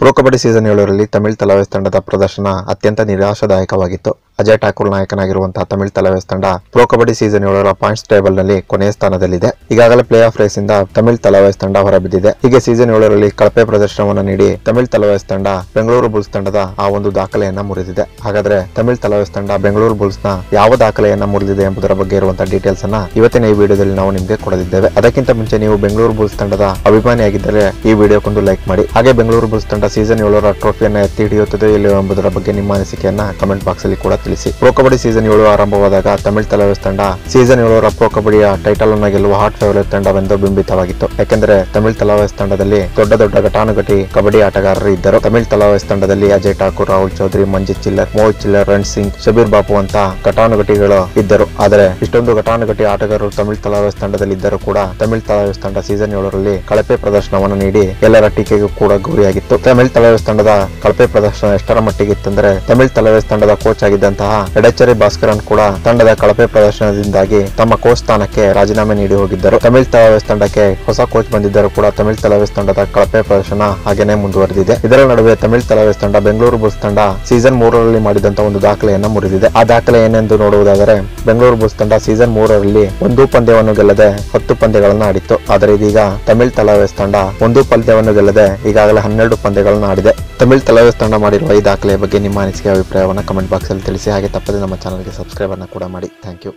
Pro kabaddi season ಏಳರಲ್ಲಿ ತಮಿಳ್ ತಲಾವೇಸ್ ತಂಡದ ಪ್ರದರ್ಶನ ಅತ್ಯಂತ ನಿರಾಶಾದಾಯಕವಾಗಿತ್ತು. ಅಜಯ್ ಠಾಕೂರ್ ನಾಯಕನಾಗಿರುವಂತಹ ತಮಿಳ್ ತಲವೇಸ್ ತಂಡ ಪ್ರೊ ಕಬಡ್ಡಿ ಸೀಸನ್ ಏಳರ ಪಾಯಿಂಟ್ಸ್ ಟೇಬಲ್ನಲ್ಲಿ ಕೊನೆಯ ಸ್ಥಾನದಲ್ಲಿದೆ. ಈಗಾಗಲೇ ಪ್ಲೇ ಆಫ್ ರೇಸ್ ಇಂದ ತಮಿಳ್ ತಲವೇಸ್ ತಂಡ ಹೊರಬಿದ್ದಿದೆ. ಹೀಗೆ ಸೀಸನ್ ಏಳರಲ್ಲಿ ಕಳಪೆ ಪ್ರದರ್ಶನವನ್ನು ನೀಡಿ ತಮಿಳ್ ತಲವೇಸ್ ತಂಡ ಬೆಂಗಳೂರು ಬುಲ್ಸ್ ತಂಡದ ಆ ಒಂದು ದಾಖಲೆಯನ್ನ ಮುರಿದಿದೆ. ಹಾಗಾದ್ರೆ ತಮಿಳ್ ತಲವೇಸ್ ತಂಡ ಬೆಂಗಳೂರು ಬುಲ್ಸ್ನ ಯಾವ ದಾಖಲೆಯನ್ನ ಮುರಿದಿದೆ ಎಂಬುದರ ಬಗ್ಗೆ ಇರುವಂತಹ ಡೀಟೇಲ್ಸ್ ಅನ್ನ ಇವತ್ತಿನ ಈ ವಿಡಿಯೋದಲ್ಲಿ ನಾವು ನಿಮಗೆ ಕೊಡಲಿದ್ದೇವೆ. ಅದಕ್ಕಿಂತ ಮುಂಚೆ ನೀವು ಬೆಂಗಳೂರು ಬುಲ್ಸ್ ತಂಡದ ಅಭಿಮಾನಿಯಾಗಿದ್ದರೆ ಈ ವಿಡಿಯೋಕ್ಕೊಂದು ಲೈಕ್ ಮಾಡಿ. ಹಾಗೆ ಬೆಂಗಳೂರು ಬುಲ್ಸ್ ತಂಡ ಸೀಸನ್ ಏಳರ ಟ್ರೋಫಿಯನ್ನ ಎತ್ತಿ ಹಿಡಿಯುತ್ತದೆ ಇಲ್ಲೋ ಎಂಬುದರ ಬಗ್ಗೆ ನಿಮ್ಮ ಅನಿಸಿಕೆಯನ್ನ ಕಮೆಂಟ್ ಬಾಕ್ಸ್ ಅಲ್ಲಿ ಕೂಡ ತಿಳಿಸಿ. ಪ್ರೊ ಕಬಡ್ಡಿ ಸೀಸನ್ ಏಳು ಆರಂಭವಾದಾಗ ತಮಿಳ್ ತಲವೇಸ್ ತಂಡ ಸೀಸನ್ ಏಳರ ಪ್ರೊ ಕಬಡ್ಡಿಯ ಟೈಟಲ್ ಅನ್ನು ಗೆಲ್ಲುವ ಹಾಟ್ ಫೇವರೇಟ್ ತಂಡವೆಂದು ಬಿಂಬಿತವಾಗಿತ್ತು. ಯಾಕೆಂದರೆ ತಮಿಳ್ ತಲವೇಸ್ ತಂಡದಲ್ಲಿ ದೊಡ್ಡ ದೊಡ್ಡ ಘಟಾನುಘಟಿ ಕಬಡ್ಡಿ ಆಟಗಾರರು ಇದ್ದರು. ತಮಿಳ್ ತಲವೇಸ್ ತಂಡದಲ್ಲಿ ಅಜಯ್ ಠಾಕೂರ್, ರಾಹುಲ್ ಚೌಧರಿ, ಮಂಜಿತ್ ಚಿಲ್ಲರ್, ಮೋಹಿತ್ ಚಿಲ್ಲರ್, ರಣ್ ಸಿಂಗ್, ಶಬೀರ್ ಬಾಪು ಅಂತ ಘಟಾನುಘಟಿಗಳು ಇದ್ದರು. ಆದರೆ ಇಷ್ಟೊಂದು ಘಟಾನುಘಟಿ ಆಟಗಾರರು ತಮಿಳ್ ತಲವೇಸ್ ತಂಡದಲ್ಲಿ ಇದ್ದರೂ ಕೂಡ ತಮಿಳ್ ತಲವೇಸ್ ತಂಡ ಸೀಸನ್ ಏಳರಲ್ಲಿ ಕಳಪೆ ಪ್ರದರ್ಶನವನ್ನು ನೀಡಿ ಎಲ್ಲರ ಟೀಕೆಗೂ ಕೂಡ ಗುರಿಯಾಗಿತ್ತು. ತಮಿಳ್ ತಲವೇಸ್ ತಂಡದ ಕಳಪೆ ಪ್ರದರ್ಶನ ಎಷ್ಟರ ಮಟ್ಟಿಗೆ ಇತ್ತಂದ್ರೆ ತಮಿಳ್ ತಲವೇಸ್ ತಂಡದ ಕೋಚ್ ಆಗಿದ್ದಂತಹ ಎಡಚರಿ ಭಾಸ್ಕರನ್ ಕೂಡ ತಂಡದ ಕಳಪೆ ಪ್ರದರ್ಶನದಿಂದಾಗಿ ತಮ್ಮ ಕೋಚ್ ಸ್ಥಾನಕ್ಕೆ ರಾಜೀನಾಮೆ ನೀಡಿ ಹೋಗಿದ್ದರು. ತಮಿಳ್ ತಲವೇಸ್ ತಂಡಕ್ಕೆ ಹೊಸ ಕೋಚ್ ಬಂದಿದ್ದರೂ ಕೂಡ ತಮಿಳ್ ತಲವೇಸ್ ತಂಡದ ಕಳಪೆ ಪ್ರದರ್ಶನ ಹಾಗೇನೇ ಮುಂದುವರೆದಿದೆ. ಇದರ ನಡುವೆ ತಮಿಳ್ ತಲವೇಸ್ ತಂಡ ಬೆಂಗಳೂರು ಬುಲ್ಸ್ ತಂಡ ಸೀಸನ್ ಮೂರರಲ್ಲಿ ಮಾಡಿದಂತಹ ಒಂದು ದಾಖಲೆಯನ್ನು ಮುರಿದಿದೆ. ಆ ದಾಖಲೆ ಏನೆಂದು ನೋಡುವುದಾದರೆ ಬೆಂಗಳೂರು ಬುಲ್ಸ್ ತಂಡ ಸೀಸನ್ ಮೂರರಲ್ಲಿ ಒಂದು ಪಂದ್ಯವನ್ನು ಗೆಲ್ಲದೆ ಹತ್ತು ಪಂದ್ಯಗಳನ್ನು ಆಡಿತ್ತು. ಆದರೆ ಇದೀಗ ತಮಿಳ್ ತಲವೇಸ್ ತಂಡ ಒಂದು ಪಂದ್ಯವನ್ನು ಗೆಲ್ಲದೆ ಈಗಾಗಲೇ ಹನ್ನೆರಡು ಪಂದ್ಯಗಳನ್ನು ಆಡಿದೆ. ತಮಿಳ್ ತಲವೇಸ್ ತಂಡ ಮಾಡಿರುವ ಈ ದಾಖಲೆಯ ಬಗ್ಗೆ ನಿಮ್ಮ ಅನಿಸಿಕೆ, ಅಭಿಪ್ರಾಯವನ್ನು ಕಮೆಂಟ್ ಬಾಕ್ಸ್ ಅಲ್ಲಿ ತಿಳಿಸಿ. ಹಾಗೆ ತಪ್ಪದೆ ನಮ್ಮ ಚಾನಲ್ಗೆ ಸಬ್ಸ್ಕ್ರೈಬ್ ಅನ್ನು ಕೂಡ ಮಾಡಿ. Thank you